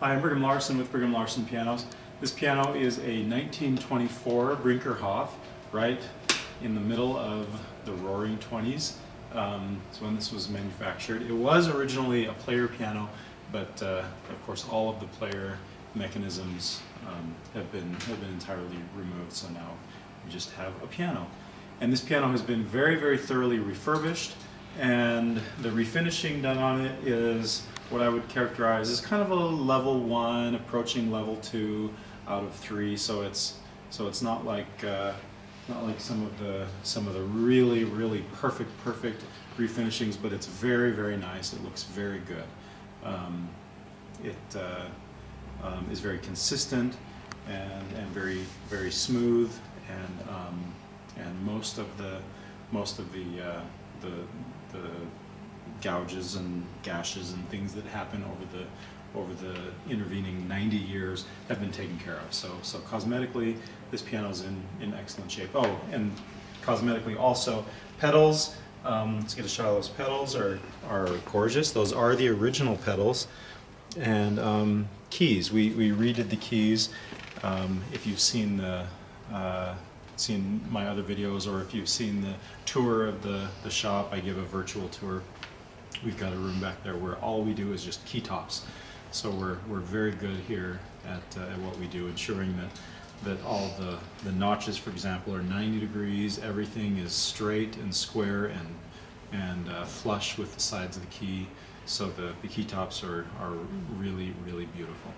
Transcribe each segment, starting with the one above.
Hi, I'm Brigham Larson with Brigham Larson Pianos. This piano is a 1924 Brinkerhoff, right in the middle of the roaring 20s. Um, so when this was manufactured. It was originally a player piano, but uh, of course all of the player mechanisms um, have been have been entirely removed. So now we just have a piano. And this piano has been very, very thoroughly refurbished, and the refinishing done on it is what I would characterize as kind of a level one, approaching level two out of three. So it's so it's not like uh, not like some of the some of the really really perfect perfect refinishings, but it's very very nice. It looks very good. Um, it uh, um, is very consistent and and very very smooth and um, and most of the most of the uh, the the gouges and gashes and things that happen over the over the intervening 90 years have been taken care of. So, so cosmetically, this piano is in, in excellent shape. Oh, and cosmetically also, pedals, um, let's get a shot of those pedals, are, are gorgeous. Those are the original pedals. And um, keys, we, we redid the keys. Um, if you've seen the uh, seen my other videos or if you've seen the tour of the, the shop, I give a virtual tour. We've got a room back there where all we do is just key tops. So we're, we're very good here at, uh, at what we do, ensuring that, that all the, the notches, for example, are 90 degrees, everything is straight and square and, and uh, flush with the sides of the key, so the, the key tops are, are really, really beautiful.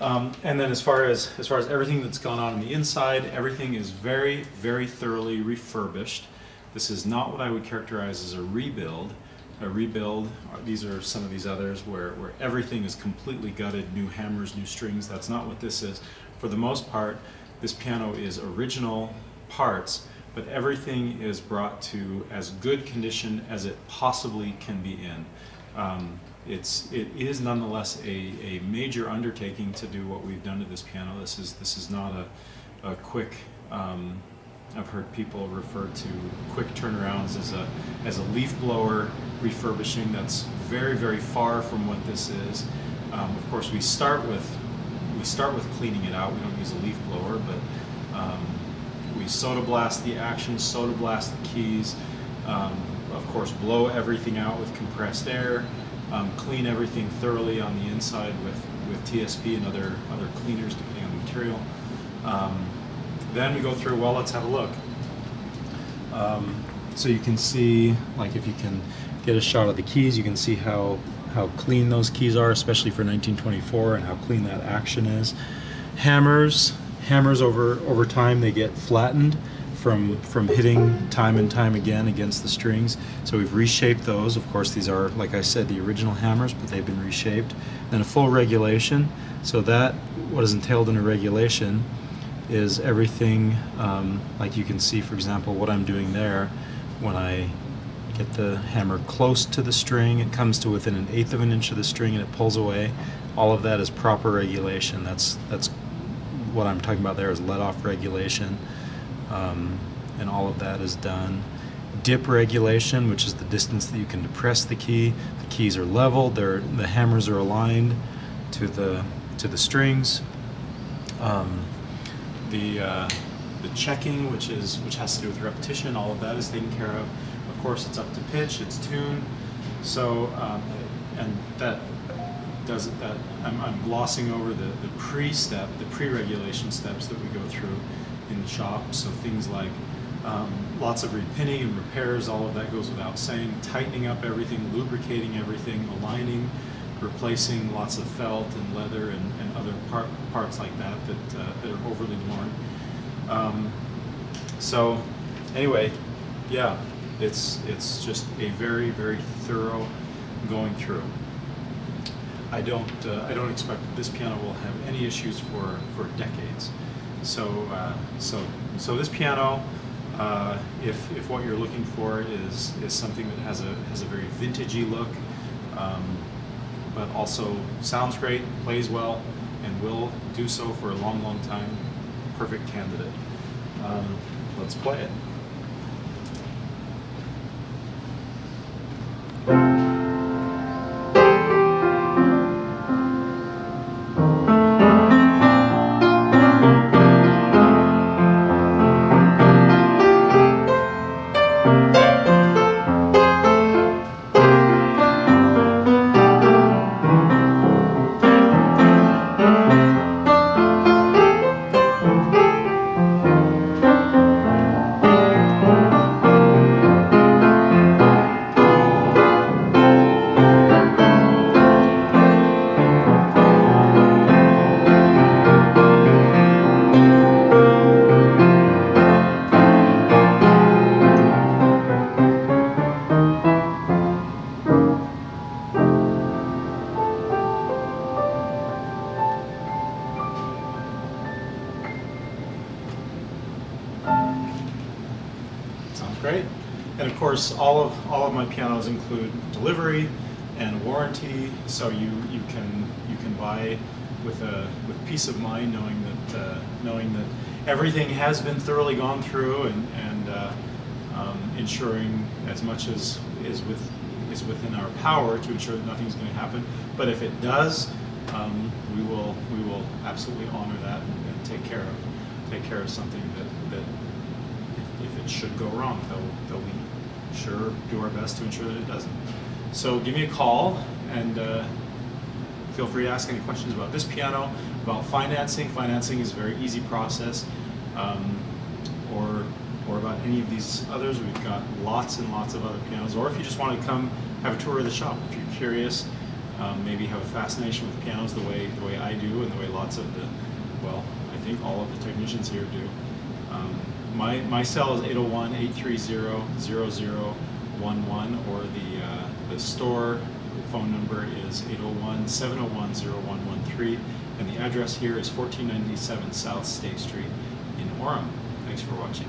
Um, and then as far as, as far as everything that's gone on on the inside, everything is very, very thoroughly refurbished. This is not what I would characterize as a rebuild a rebuild. These are some of these others where, where everything is completely gutted, new hammers, new strings. That's not what this is. For the most part, this piano is original parts, but everything is brought to as good condition as it possibly can be in. Um, it's, it is nonetheless a, a major undertaking to do what we've done to this piano. This is, this is not a, a quick um, I've heard people refer to quick turnarounds as a, as a leaf blower refurbishing. That's very, very far from what this is. Um, of course, we start with we start with cleaning it out. We don't use a leaf blower, but um, we soda blast the action, soda blast the keys. Um, of course, blow everything out with compressed air. Um, clean everything thoroughly on the inside with, with TSP and other other cleaners depending on the material. Um, then we go through, well, let's have a look. Um, so you can see, like if you can get a shot of the keys, you can see how, how clean those keys are, especially for 1924, and how clean that action is. Hammers, hammers over, over time, they get flattened from, from hitting time and time again against the strings. So we've reshaped those. Of course, these are, like I said, the original hammers, but they've been reshaped. Then a full regulation. So that, what is entailed in a regulation, is everything um, like you can see for example what I'm doing there when I get the hammer close to the string it comes to within an eighth of an inch of the string and it pulls away all of that is proper regulation that's that's what I'm talking about there is let off regulation um, and all of that is done dip regulation which is the distance that you can depress the key the keys are leveled they're the hammers are aligned to the to the strings um, the uh, the checking, which is which has to do with repetition, all of that is taken care of. Of course, it's up to pitch, it's tuned. So, um, and that does it. That I'm, I'm glossing over the the pre-step, the pre-regulation steps that we go through in the shop. So things like um, lots of repinning and repairs, all of that goes without saying. Tightening up everything, lubricating everything, aligning replacing lots of felt and leather and, and other part, parts like that that, uh, that are overly worn. Um, so anyway, yeah, it's, it's just a very, very thorough going through. I don't, uh, I don't expect that this piano will have any issues for, for decades. So, uh, so, so this piano, uh, if, if what you're looking for is, is something that has a, has a very vintagey look, um, but also sounds great, plays well, and will do so for a long, long time. Perfect candidate. Um, let's play it. Great. And of course, all of all of my pianos include delivery and warranty, so you you can you can buy with a with peace of mind, knowing that uh, knowing that everything has been thoroughly gone through and and uh, um, ensuring as much as is with is within our power to ensure that nothing's going to happen. But if it does, um, we will we will absolutely honor that and, and take care of take care of something that that it should go wrong, they'll, they'll sure do our best to ensure that it doesn't. So give me a call and uh, feel free to ask any questions about this piano, about financing. Financing is a very easy process, um, or or about any of these others. We've got lots and lots of other pianos. Or if you just want to come have a tour of the shop, if you're curious, um, maybe have a fascination with pianos the way the way I do and the way lots of the well, I think all of the technicians here do. Um, my, my cell is 801-830-0011 or the, uh, the store phone number is 801-701-0113 and the address here is 1497 South State Street in Orem. Thanks for watching.